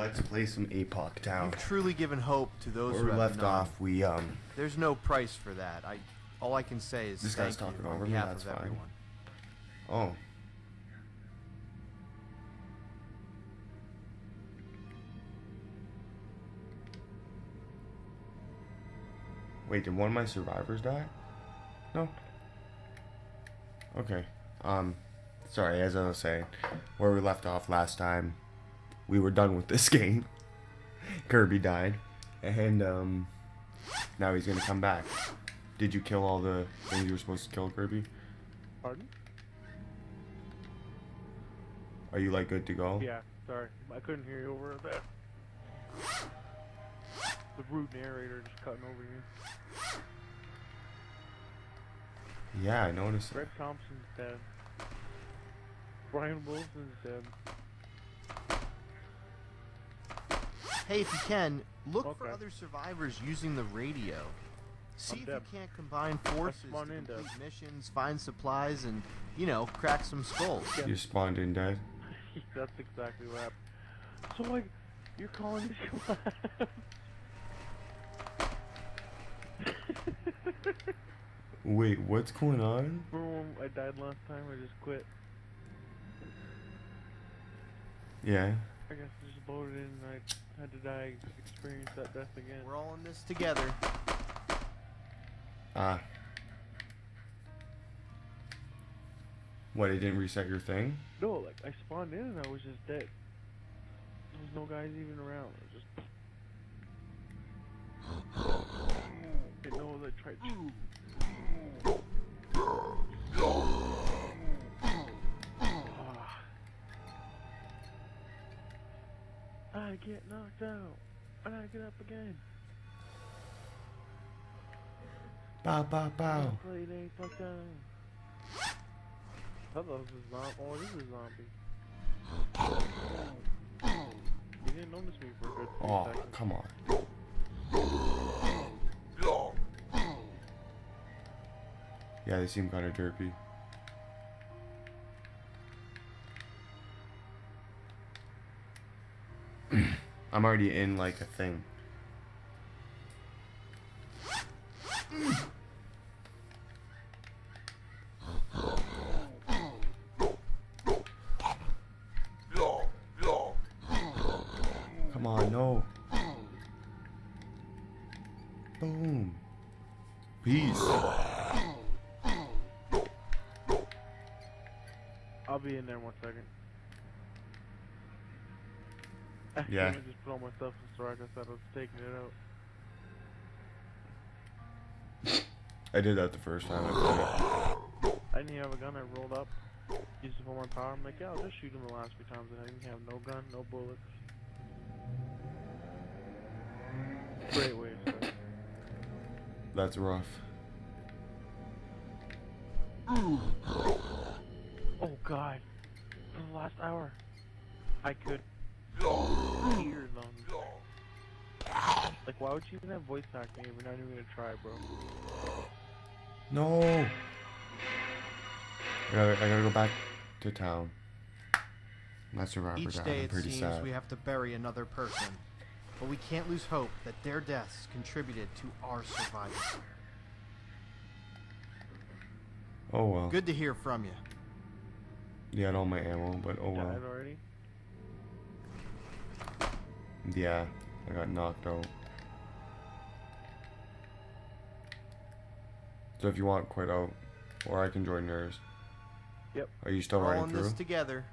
let's play some APOC Town. You've truly given hope to those Where who we left none. off, we um. There's no price for that. I, all I can say is This thank guy's talking you over me, that's fine. everyone. Oh. Wait, did one of my survivors die? No. Okay. Um, sorry, as I was saying, where we left off last time, we were done with this game. Kirby died, and um, now he's gonna come back. Did you kill all the things you were supposed to kill, Kirby? Pardon? Are you like good to go? Yeah, sorry. I couldn't hear you over that. The rude narrator just cutting over you. Yeah, I noticed. Greg Thompson's dead. Brian Wilson's dead. Hey, if you can, look for other survivors using the radio. See I'm if dead. you can't combine forces to spawned in, complete Dev. missions, find supplies, and, you know, crack some skulls. Yeah. You spawned in dead. That's exactly what happened. So, like, you're calling this your last? Wait, what's going on? Remember when I died last time? I just quit. Yeah. I guess I just loaded in and I had to die, experience that death again. We're all in this together. Ah. What? It didn't reset your thing? No, like, I spawned in and I was just dead. There was no guys even around. I was just. Didn't know that I tried. Get knocked out, and I get up again. Bow, bow, bow. Play they fuck down. I thought that was a zombie. Oh, it is a zombie. You didn't notice me for a good three Oh, seconds. come on. Yeah, they seem kind of derpy. I'm already in like a thing. Come on, no. Boom. Peace. I'll be in there one second. Yeah. stuff in. I thought I was taking it out. I did that the first time I played. I didn't have a gun. I rolled up, used it for my power. I'm like, yeah, I'll just shoot him the last few times. And I didn't have no gun, no bullets. Great way. That's rough. Oh god. For the last hour, I could hear. Like, why would you even have voice acting if you're not even gonna try, bro? No. I gotta, I gotta go back to town. My survivor Each died. day I'm it pretty seems sad. we have to bury another person. But we can't lose hope that their deaths contributed to our survival. Oh well. Good to hear from you. You had all my ammo, but oh well. Died already? Yeah, I got knocked out. So if you want, quit out, or I can join yours. Yep. Are you still We're all running in through? this together.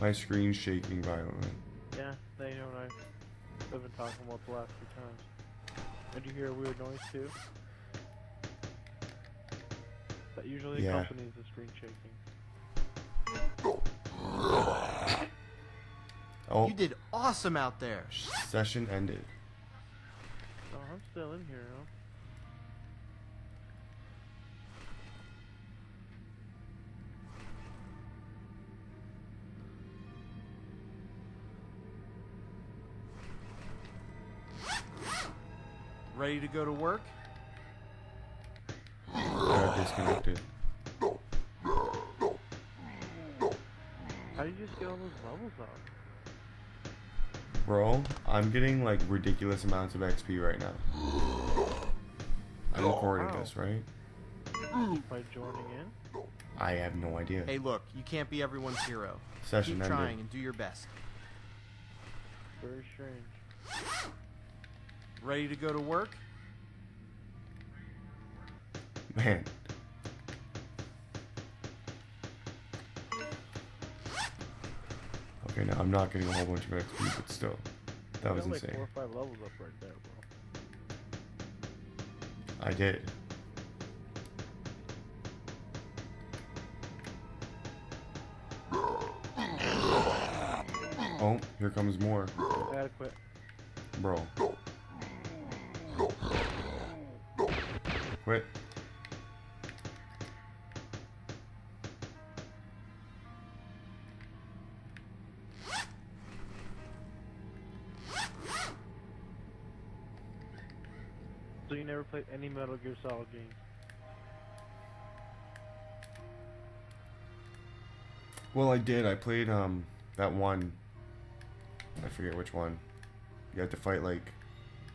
My screen's shaking violently. Yeah, they know what I've been talking about the last few times. Did you hear a weird noise too? That usually yeah. accompanies the screen shaking. Oh. You did awesome out there. Session ended. Oh, I'm still in here. Huh? Ready to go to work? I got disconnected. How do you just get all those levels up? Bro, I'm getting like ridiculous amounts of XP right now. I'm recording Wow. this, right? By joining in? I have no idea. Hey, look, you can't be everyone's hero. Session Keep ended. trying and do your best. Very strange. Ready to go to work? Man. Okay, now I'm not getting a whole bunch of XP, but still. That was got like insane. four or five levels up right there, bro. I did. Oh, here comes more. Quit. Bro. Quit. So never played any Metal Gear Solid games? Well, I did. I played um that one. I forget which one. You had to fight like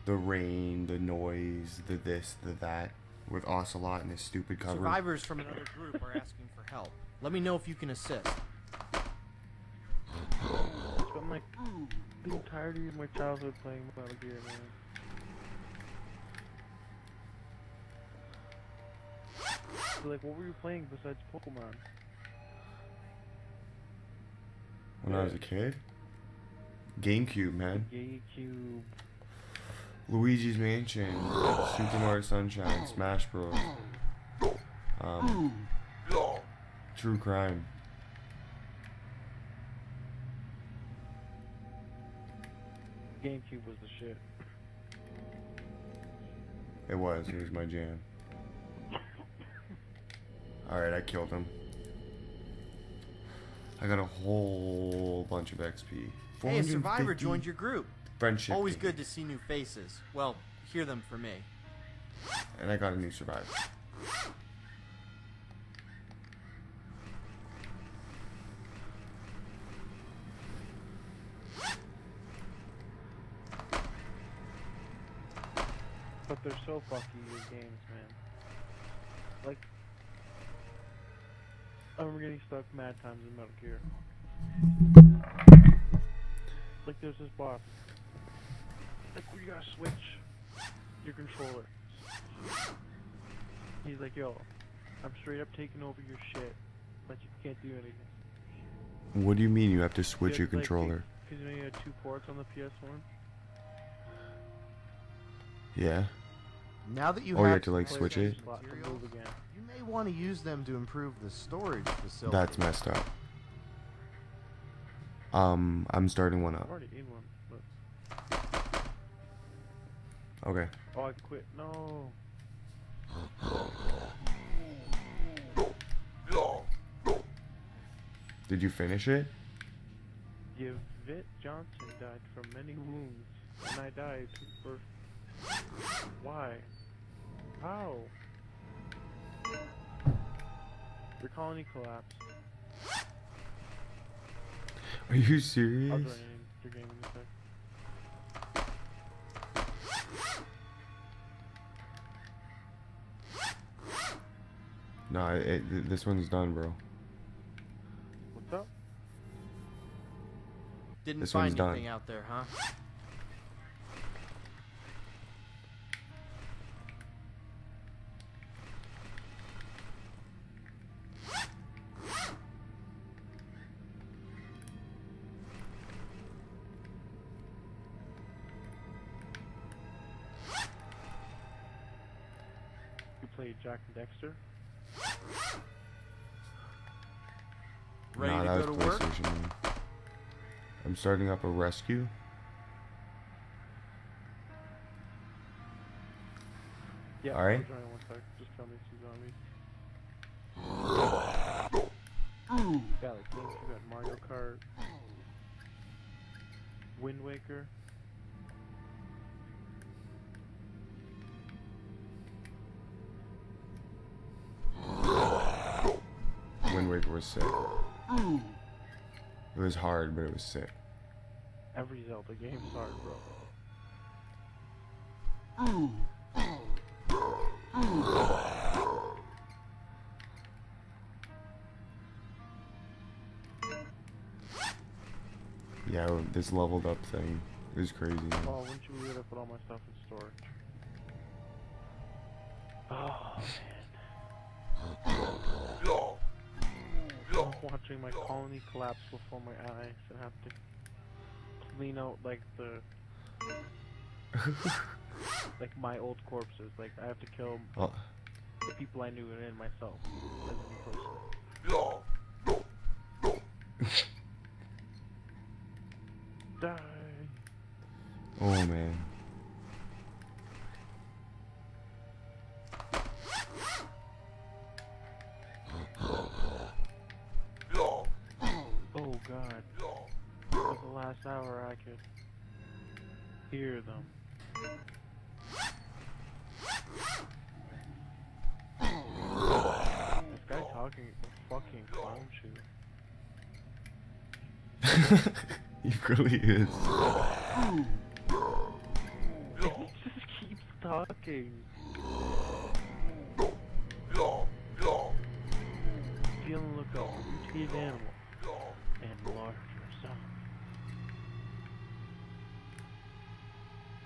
the rain, the noise, the this, the that, with Ocelot and his stupid cover. Survivors from another group are asking for help. Let me know if you can assist. I'm like, the entirety of my childhood playing Metal Gear, man. Like, what were you playing besides Pokemon? When I was a kid. GameCube, man. GameCube. Luigi's Mansion, Super Mario Sunshine, Smash Bros. Um, True Crime. GameCube was the shit. It was. It was my jam. Alright, I killed him. I got a whole bunch of XP. Hey, a survivor joined your group. friendship. Always game. good to see new faces. Well, hear them for me. And I got a new survivor. But they're so fucky, these games, man. Like, I remember getting stuck mad times in Metal Gear. Like, there's this boss. Like, you gotta switch your controller. He's like, yo, I'm straight up taking over your shit, but you can't do anything. What do you mean you have to switch You your have to, like, controller? You know you had two ports on the PS1. Yeah. Now that you Oh, you have have to, like, switch it? Slot to material, move again. You may want to use them to improve the storage facility. That's messed up. Um, I'm starting one up. I've up. already in one, but Okay. oh, I quit. No. Did you finish it? Yvette Johnson died from many wounds, and I died for. Why? How? Your colony collapsed. Are you I'll serious? join in your game in a sec. No, it, it, this one's done, bro. What's up? Didn't This find one's anything done. out there, huh? Played Jak and Daxter? Ready nah, to go to work? PlayStation. man. I'm starting up a rescue. Yeah. Alright. I'll one sec. Just tell me if she's on me. Yeah, like games you got Mario Kart, Wind Waker. Wind was sick. It was hard, but it was sick. Every Zelda game's hard, bro. Yeah, this leveled up thing is crazy. Oh, wouldn't you be able to put all my stuff in storage? Oh, man. I'm watching my colony collapse before my eyes and have to clean out, like, the... like, my old corpses. Like, I have to kill Oh, the people I knew and then myself as a new person. Die. oh man. he really is. He just keeps talking. Be on the lookout for mutated animal and large yourself.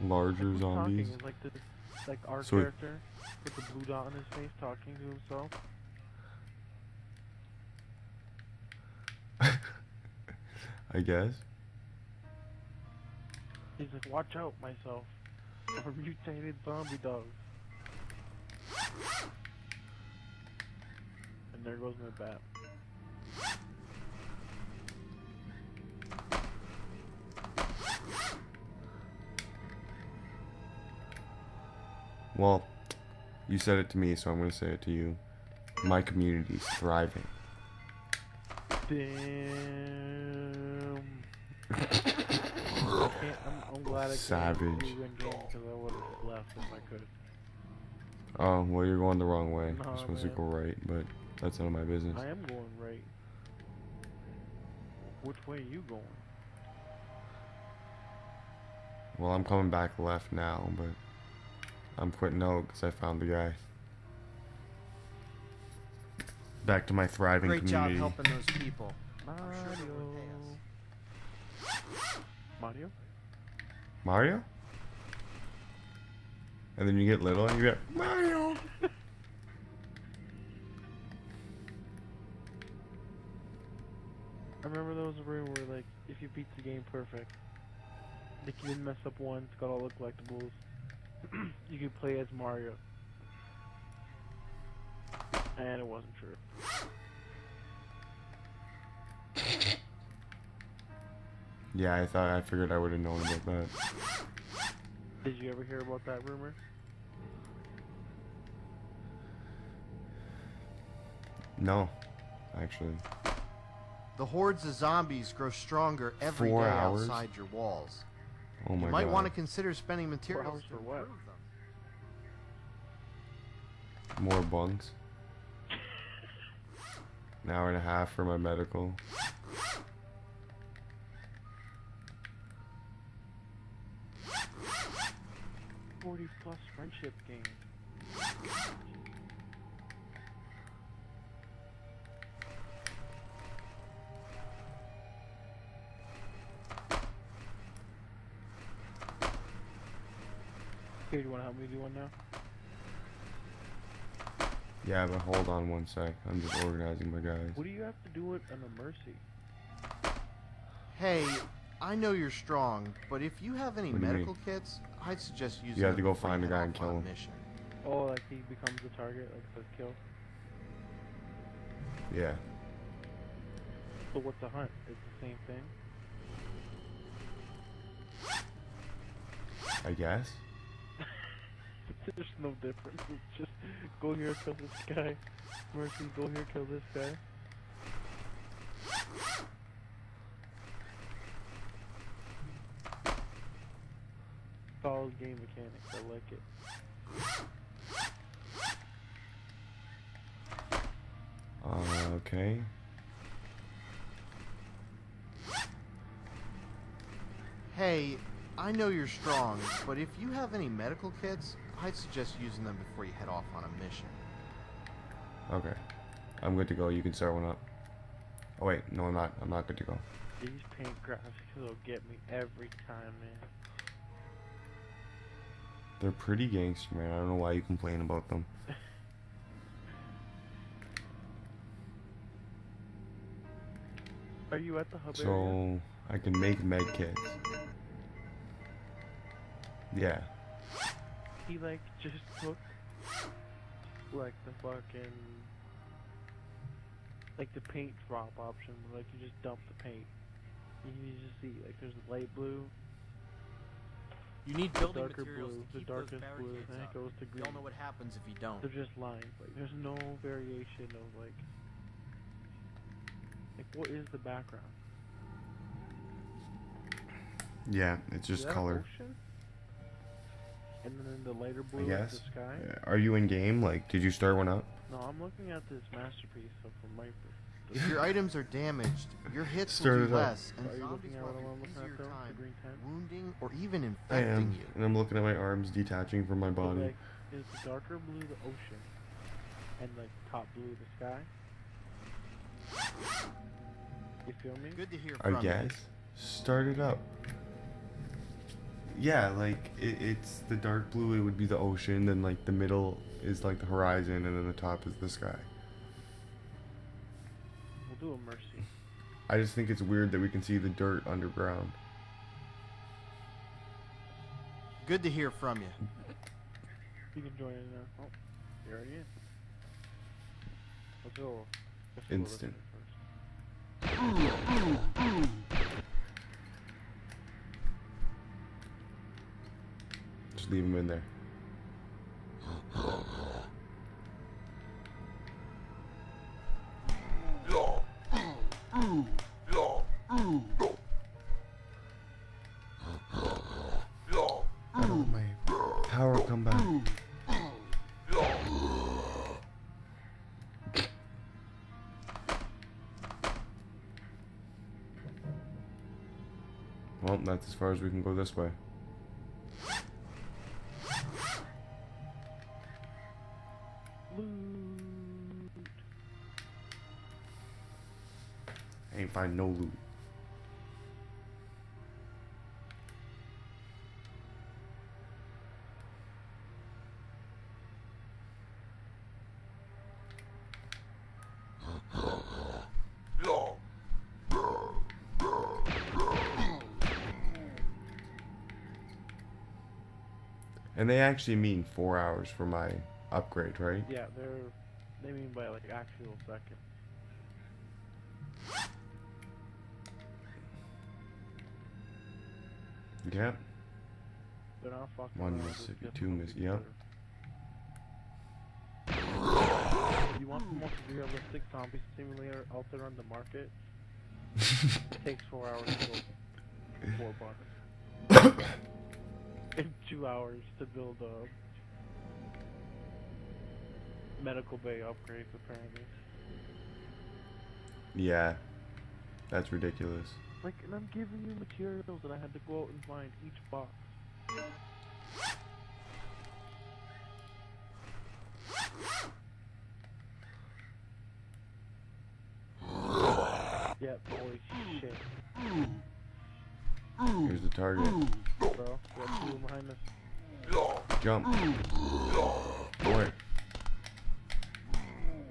Larger zombies. Talking like this, like our So character with the blue dot on his face talking to himself. I guess. He's like, watch out, myself. A mutated zombie dog. And there goes my bat. Well, you said it to me, so I'm gonna say it to you. My community's thriving. Damn. I can't, I'm, I'm glad I Savage. can't do in game because I would have left if I could. Oh, well, you're going the wrong way. Nah, You're supposed man. to go right, but that's none of my business. I am going right. Which way are you going? Well, I'm coming back left now, but I'm quitting out because I found the guy. Back to my thriving Great job community. helping those people. Mario. sure they would pay Mario? Mario? And then you get little and you get Mario. I remember there was a room where, like, if you beat the game perfect, like you didn't mess up once, got all the collectibles, you could play as Mario. And it wasn't true. Yeah, I thought I figured I would have known about that. Did you ever hear about that rumor? No, actually. The hordes of zombies grow stronger every day Four hours? outside your walls. Oh my god. you might god. want to consider spending materials hours for what? them. More bunks. An hour and a half for my medical. Forty plus friendship game. Here, do you want to help me do one now? Yeah, but hold on one sec. I'm just organizing my guys. What do you have to do with an a mercy? Hey, I know you're strong, but if you have any What medical kits, I'd suggest using You have to go find the guy and kill him. mission. Oh, like he becomes the target, like the kill. Yeah. So what's a hunt? It's the same thing. I guess. There's no difference. It's just go here, kill this guy. Mercy, go here, kill this guy. Solid game mechanics. I like it. Um, Okay. Hey, I know you're strong, but if you have any medical kits, I'd suggest using them before you head off on a mission. Okay. I'm good to go. You can start one up. Oh wait, no I'm not. I'm not good to go. These paint graphics will get me every time, man. They're pretty gangster, man. I don't know why you complain about them. Are you at the hub area? So I can make med kits. Yeah. He like just took like the fucking like the paint drop option, like you just dump the paint. You can just see like there's light blue, You need building darker materials blue, to the darkest those blue, barricades then it goes to You green. don't know what happens if you don't. They're just lines. Like there's no variation of like like what is the background? Yeah, it's Is just that color. ocean? And then the lighter I blue is the sky. Are you in game? Like, did you start one up? No, I'm looking at this masterpiece so from my If your items are damaged, your hits Start will it do up. less, and Are zombies will what have I'm an looking easier at though? The time green tent? wounding or even I infecting am, you. and I'm looking at my arms detaching from my So, body. like, is the darker blue the ocean, and like top blue the sky? You feel me? Good to hear I from you. guess. Start it up. Yeah, like it, it's the dark blue. It would be the ocean. Then like the middle is like the horizon, and then the top is the sky. We'll do a mercy. I just think it's weird that we can see the dirt underground. Good to hear from you. You can join in now. Oh, you're already in. Let's go. Let's go Instant. first. Just leave him in there. That's as far as we can go this way. Loot. I ain't find no loot. And they actually mean four hours for my upgrade, right? Yeah, they're they mean by like actual seconds. Yep. They're not fucking One Mississippi, two Miss- yep. You want the most realistic zombie simulator out there on the market? It takes four hours to go four bucks. and two hours to build a medical bay upgrades apparently. yeah. That's ridiculous. Like, and I'm giving you materials that I had to go out and find each box. Yep, holy shit, Here's the target. bro. Behind us. Jump. Boy.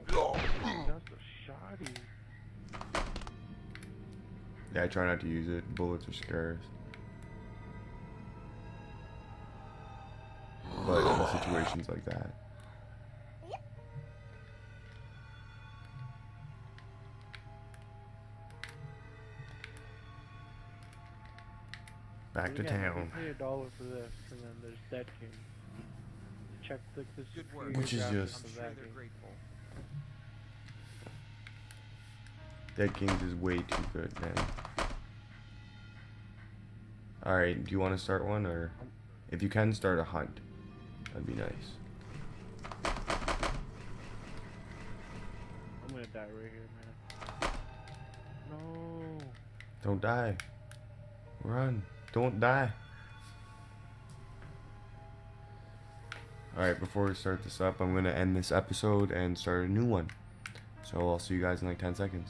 That's a shoddy. Yeah, I try not to use it. Bullets are scarce. But in situations like that. Back to town. Pay a dollar for this, and then there's Dead King. Check the, the Good work. Which is just- I'm sure that game. Dead Kings is way too good, man. Alright, do you want to start one, or if you can start a hunt, that'd be nice. I'm gonna die right here, man. No. Don't die. Run. Don't die. Alright, before we start this up, I'm going to end this episode and start a new one. So I'll see you guys in like 10 seconds.